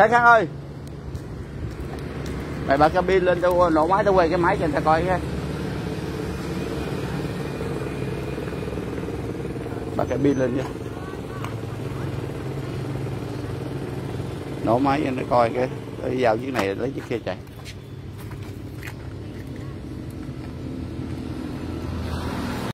Khang Khang ơi. Mày bật cái pin lên tao, nổ máy tao quay cái máy cho người ta coi cái bật cái pin lên nha. Nổ máy cho nó coi cái vào chiếc này, lấy chiếc kia chạy.